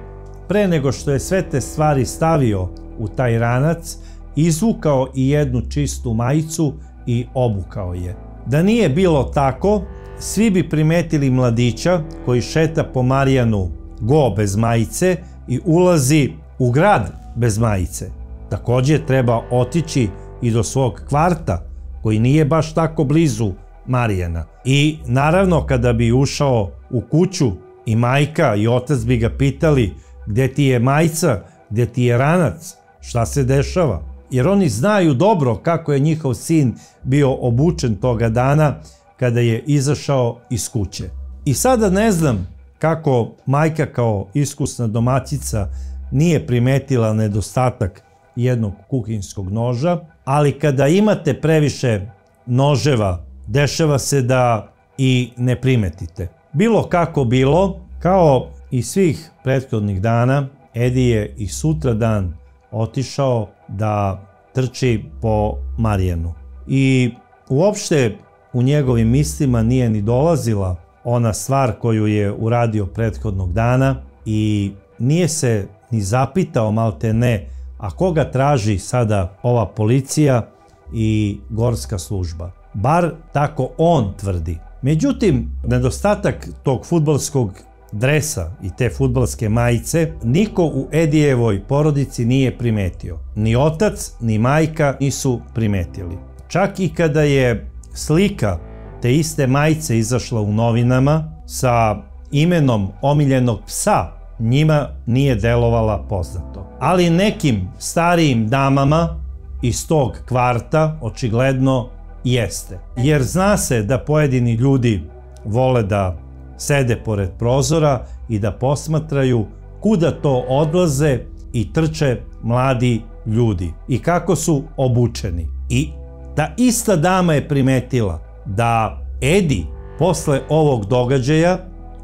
pre nego što je sve te stvari stavio u taj ranac, izvukao i jednu čistu majicu i obukao je. Da nije bilo tako, svi bi primetili mladića koji šeta po Marijanu go bez majice i ulazi u grad bez majice. Takođe treba otići i do svog kvarta, koji nije baš tako blizu Marijana. I naravno kada bi ušao u kuću i majka i otac bi ga pitali gde ti je majca, gde ti je ranac, šta se dešava. Jer oni znaju dobro kako je njihov sin bio obučen toga dana kada je izašao iz kuće. I sada ne znam kako majka kao iskusna domaćica nije primetila nedostatak jednog kuhinskog noža, ali kada imate previše noževa, dešava se da i ne primetite. Bilo kako bilo, kao i svih prethodnih dana, Edi je i sutra dan otišao da trči po Marijanu. I uopšte u njegovim mislima nije ni dolazila ona stvar koju je uradio prethodnog dana i nije se ni zapitao malte ne A koga traži sada ova policija i gorska služba? Bar tako on tvrdi. Međutim, nedostatak tog futbolskog dresa i te futbalske majice niko u Edijevoj porodici nije primetio. Ni otac, ni majka nisu primetili. Čak i kada je slika te iste majice izašla u novinama sa imenom omiljenog psa njima nije delovala poznato. Ali nekim starijim damama iz tog kvarta očigledno jeste. Jer zna se da pojedini ljudi vole da sede pored prozora i da posmatraju kuda to odlaze i trče mladi ljudi i kako su obučeni. I ta ista dama je primetila da Edi posle ovog događaja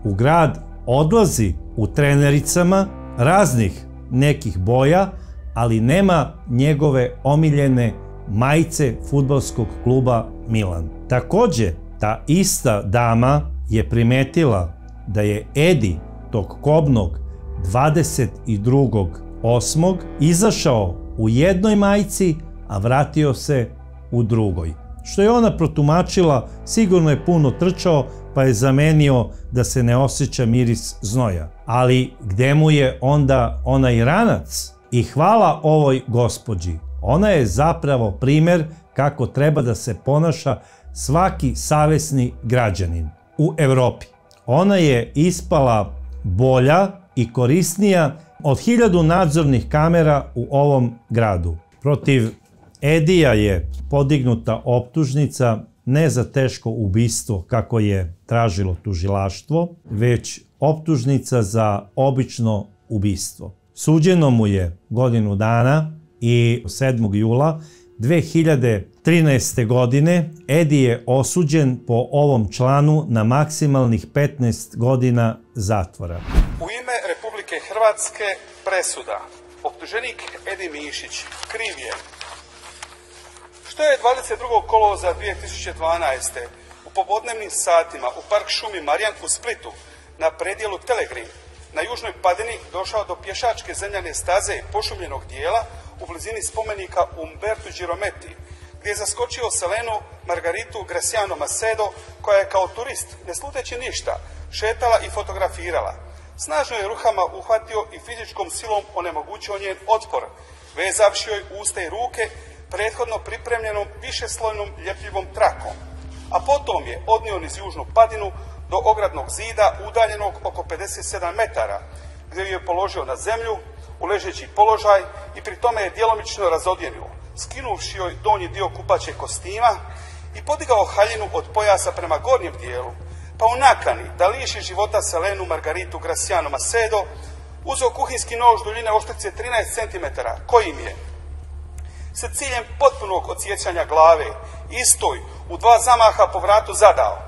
u grad odlazi u trenericama raznih nekih boja, ali nema njegove omiljene majice futbolskog kluba Milan. Takođe, ta ista dama je primetila da je Edi tog kobnog 22.8. izašao u jednoj majici, a vratio se u drugoj. Što je ona protumačila, sigurno je puno trčao pa je zamenio da se ne osjeća miris znoja. Ali gde mu je onda onaj ranac? I hvala ovoj gospođi. Ona je zapravo primer kako treba da se ponaša svaki savesni građanin u Evropi. Ona je ispala bolja i korisnija od hiljadu nadzornih kamera u ovom gradu. Protiv Edija je podignuta optužnica ne za teško ubistvo kako je tražilo tužilaštvo, već optužnica za obično ubistvo. Suđeno mu je godinu dana i 7. jula 2013. godine Edi je osuđen po ovom članu na maksimalnih 15 godina zatvora. U ime Republike Hrvatske presuda. Optuženik Edi Mišić kriv je što je 22. kolovoza 2012. u popodnevnim satima u park šumi Marijan u Splitu na predijelu Telegrim na južnoj padini došao do pješačke zemljane staze pošumljenog dijela u blizini spomenika Umbertu Girometi, gdje je zaskočio Selenu Margaritu Graciano Macedo, koja je kao turist, ne sluteći ništa, šetala i fotografirala. Snažno je ruhama uhvatio i fizičkom silom onemogućio njen otpor, vezavši joj usta i ruke prethodno pripremljenom višeslojnom ljepljivom trakom, a potom je odnio niz južnu padinu do ogradnog zida udaljenog oko 57 metara, gdje ju je položio na zemlju u ležeći položaj i pri tome je djelomično razodjenio, skinuvši joj donji dio kupaće kostima i podigao haljinu od pojasa prema gornjem dijelu, pa u nakani da liši života Selenu Margaritu Graciano Macedo, uzeo kuhinski nož duljine oštrice 13 cm, kojim je sa ciljem potpunog odsjećanja glave, istoj, u dva zamaha po vratu zadao,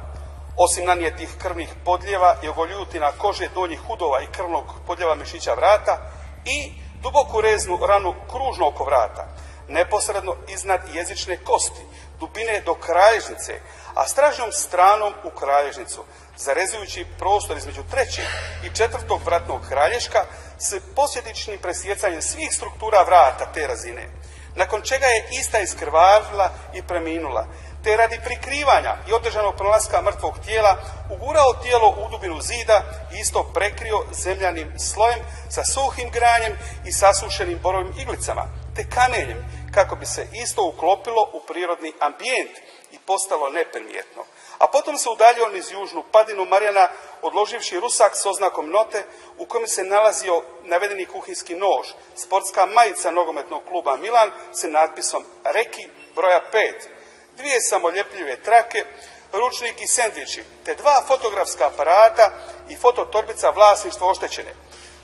osim nanijetih krvnih podljeva i ogoljutina kože donjih hudova i krvnog podljeva mišića vrata i duboku reznu ranu kružno oko vrata, neposredno iznad jezične kosti, dubine do kraježnice, a stražnjom stranom u kraježnicu, zarezujući prostor između trećeg i četvrtog vratnog kralješka s posljedičnim presjecanjem svih struktura vrata te razine nakon čega je ista iskrvarila i preminula, te radi prikrivanja i održanog prolaska mrtvog tijela ugurao tijelo u dubinu zida i isto prekrio zemljanim slojem sa suhim granjem i sasušenim borovim iglicama, te kamenjem, kako bi se isto uklopilo u prirodni ambijent i postalo neprimjetno a potom se udaljio niz južnu padinu Marijana, odloživši rusak s oznakom note u kojem se nalazio navedeni kuhinski nož, sportska majica nogometnog kluba Milan sa natpisom Reki broja 5, dvije samoljepljive trake, ručnik i sendviči, te dva fotografska aparata i fototorbica vlasništva oštećene.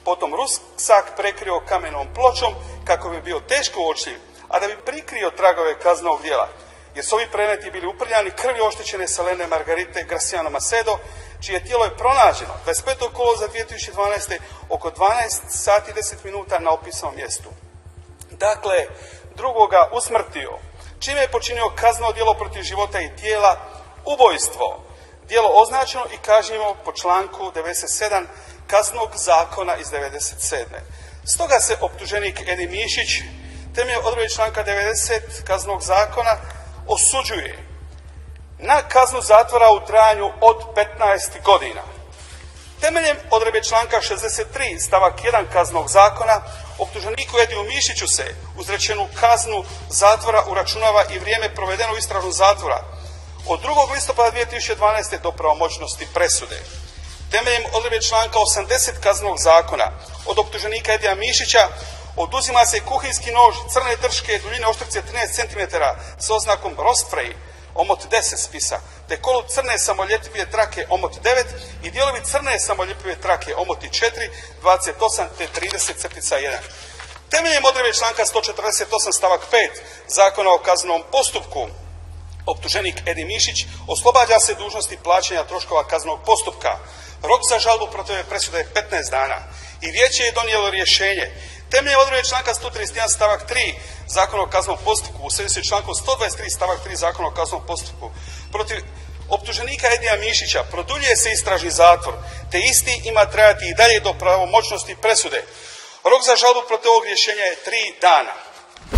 Potom rusak prekrio kamenom pločom kako bi bio teško uočljiv, a da bi prikrio tragove kaznog dijela jer su ovi predmeti bili uprljani krvi oštećene Selene Margarite Graciano Macedo, čije tijelo je pronađeno 25. kolo za 2012. oko 12 sati 10 minuta na opisanom mjestu. Dakle, drugoga usmrtio, čime je počinio kazno djelo protiv života i tijela, ubojstvo, djelo označeno i kažnjivo po članku 97 kaznog zakona iz 97. Stoga se optuženik Edi Mišić temeljem odredbe članka 90 kaznog zakona osuđuje na kaznu zatvora u trajanju od 15 godina. Temeljem odrebe članka 63 stavak 1 kaznog zakona optuženiku Ediju Mišiću se uzrećenu kaznu zatvora uračunava i vrijeme provedeno u istražnu zatvora od 2. listopada 2012. do pravomoćnosti presude. Temeljem odrebe članka 80 kaznog zakona od optuženika Edija Mišića Oduzima se kuhinski nož crne drške duljine oštrice 13 cm s oznakom Rostfrey, omot 10 spisa, te kolu crne samoljetljive trake omot 9 i dijelovi crne samoljetljive trake omoti 4, 28 te 30 crtica 1. Temeljem odrebe članka 148 stavak 5 zakona o kaznom postupku optuženik Edi Mišić oslobađa se dužnosti plaćanja troškova kaznog postupka. Rok za žalbu protiv presude je 15 dana i vijeće je donijelo rješenje Temeljem odredbe članka 131 stavak 3 Zakona o kaznom postupku u svezi s člankom 123 stavak 3 Zakona o kaznom postupku protiv optuženika Edija Mišića produljuje se istražni zatvor, te isti ima trajati i dalje do pravomoćnosti presude. Rok za žalbu protiv ovog rješenja je tri dana.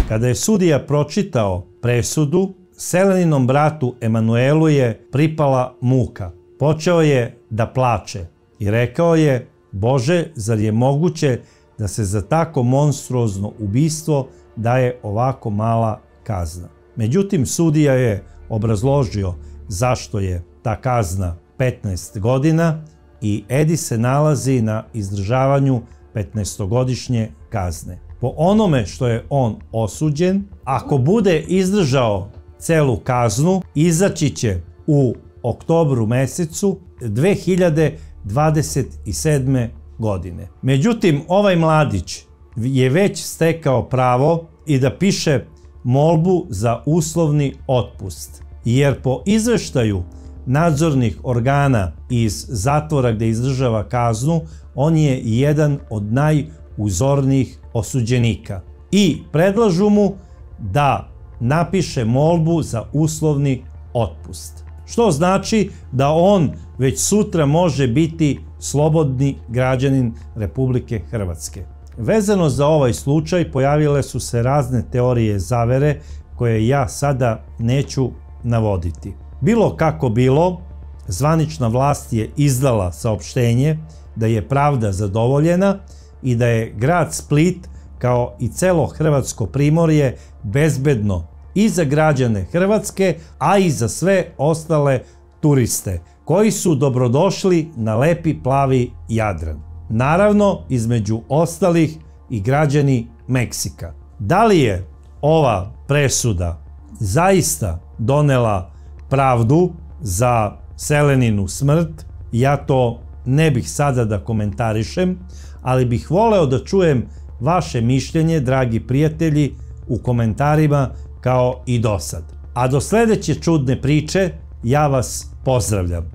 Kada je sudija pročitao presudu, Seleninom bratu Emanuelu je pripala muka. počeo je da plače i rekao je, Bože, zar je moguće da se za tako monstruozno ubistvo daje ovako mala kazna. Međutim, sudija je obrazložio zašto je ta kazna 15 godina i Edi se nalazi na izdržavanju 15-godišnje kazne. Po onome što je on osuđen, ako bude izdržao celu kaznu, izaći će u oktobru mesecu 2027. godine. Međutim, ovaj mladić je već stekao pravo i da piše molbu za uslovni otpust. Jer po izveštaju nadzornih organa iz zatvora gde izdržava kaznu, on je jedan od najuzornijih osuđenika. I predlažu mu da napiše molbu za uslovni otpust. Što znači da on već sutra može biti slobodni građanin Republike Hrvatske. Vezano za ovaj slučaj pojavile su se razne teorije zavere koje ja sada neću navoditi. Bilo kako bilo, zvanična vlast je izdala saopštenje da je pravda zadovoljena i da je grad Split kao i celo Hrvatsko primorje bezbedno i za građane Hrvatske, a i za sve ostale turiste koji su dobrodošli na lepi plavi Jadran. Naravno, između ostalih i građani Meksika. Da li je ova presuda zaista donela pravdu za Seleninu smrt, ja to ne bih sada da komentarišem, ali bih voleo da čujem vaše mišljenje, dragi prijatelji, u komentarima kao i dosad. A do sledeće čudne priče, ja vas pozdravljam.